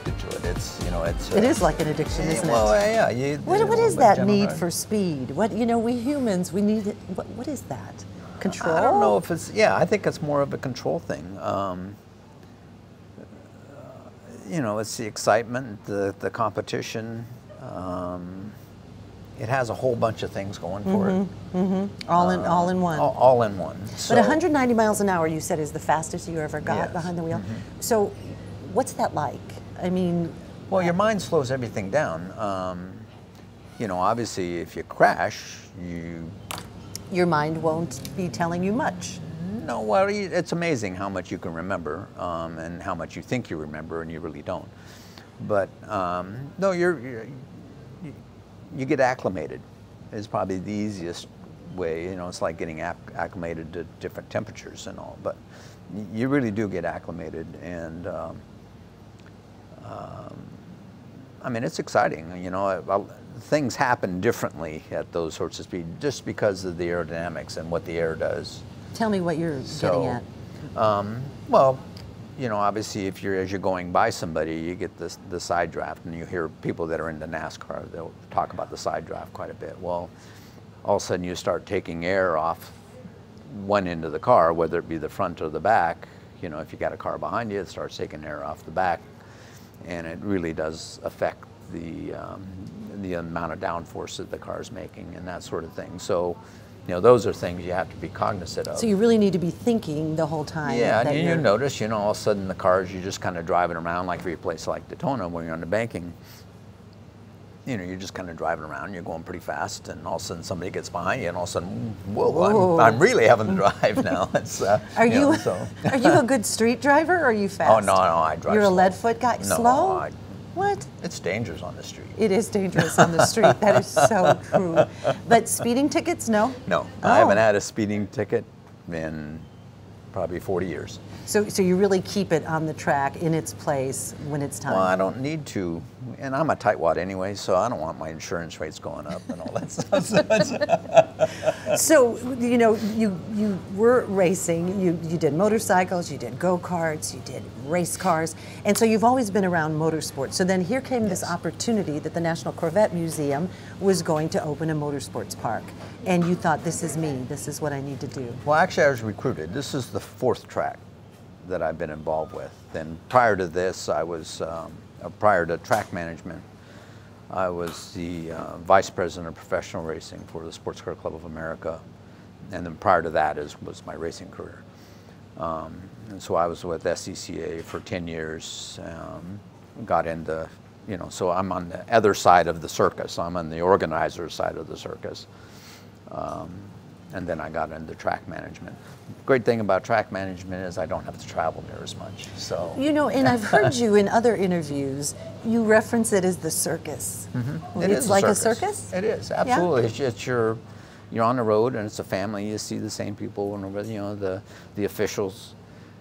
uh, it is like an addiction, isn't well, it? yeah. You, What, what you is that need for speed? What you know, we humans, we need. it- What, what is that? Control. I don't know if it's yeah. I think it's more of a control thing. Um, you know, it's the excitement, the the competition. Um, it has a whole bunch of things going for it. all in all in one. All, all in one. but 190 miles an hour, you said, is the fastest you ever got Yes. Behind the wheel. So, what's that like? I mean, Well, your mind slows everything down. Um, you know, obviously, if you crash, you your mind won't be telling you much. no. Well, it's amazing how much you can remember um, and how much you think you remember, and you really don't. But um, no, you're, you're you, you get acclimated. Is probably the easiest way. You know, it's like getting acclimated to different temperatures and all. But you really do get acclimated, and um, um, I mean, it's exciting. You know, I- things happen differently at those sorts of speed just because of the aerodynamics and what the air does. Tell me what you're So, getting at. Um, well, you know, obviously, if you're as you're going by somebody, you get this the side draft, and you hear people that are into NASCAR. They'll talk about the side draft quite a bit. Well, all of a sudden, you start taking air off one end of the car, whether it be the front or the back. You know, if you got a car behind you, it starts taking air off the back, and it really does affect the um, the amount of downforce that the car is making and that sort of thing. So, you know, those are things you have to be cognizant of. So you really need to be thinking the whole time. Yeah, and you you're- notice, you know, all of a sudden the cars, you're just kind of driving around, like for a place like Daytona, when you're on the banking, you know, you're just kind of driving around, you're going pretty fast, and all of a sudden somebody gets behind you, and all of a sudden, whoa, Whoa. I'm, I'm really having to drive now. It's, uh, Are you, know, so. are you a good street driver or are you fast? Oh, no, no, I drive You're a lead foot guy? No, slow? I- What? It's dangerous on the street. It is dangerous on the street. That is so true. But speeding tickets, no? No, I haven't Oh. had a speeding ticket in probably 40 years. So, so you really keep it on the track in its place when it's time. Well, I don't need to, and I'm a tightwad anyway, so I don't want my insurance rates going up and all that stuff. So you know, you you were racing. You you did motorcycles. You did go karts. You did race cars, and so you've always been around motorsports. So then here came this opportunity that the National Corvette Museum was going to open a motorsports park, and you thought, "This is me. This is what I need to do." Well, actually, I was recruited. This is the fourth track that I've been involved with. And prior to this, I was, um, uh, prior to track management, I was the uh, vice president of professional racing for the Sports Car Club of America. And then prior to that is, was my racing career. Um, and so I was with SCCA for 10 years, um, got into, you know, so I'm on the other side of the circus. I'm on the organizer side of the circus. Um, and then I got into track management. Great thing about track management is I don't have to travel near as much. So You know, and I've heard you in other interviews. You reference it as the circus. Mm-hmm. It it's is like a circus. It is absolutely. It's, it's your, you're on the road and it's a family. You see the same people and you know the the officials,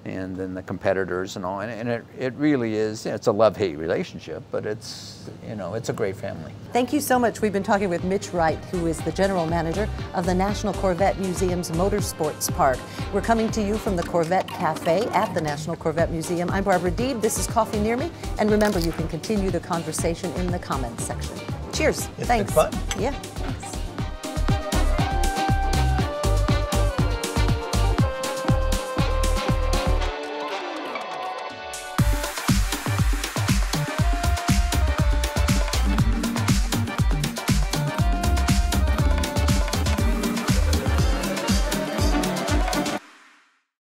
and then the competitors and all. And, and it, it really is. It's a love hate relationship, but it's you know it's a great family. Thank you so much. We've been talking with Mitch Wright, who is the general manager of the National Corvette Museum's Motorsports Park. We're coming to you from the Corvette Cafe at the National Corvette Museum. I'm Barbara Deeb. This is Coffee Near Me. And remember, you can continue the conversation in the comments section. Cheers. been Thanks. fun. Yeah.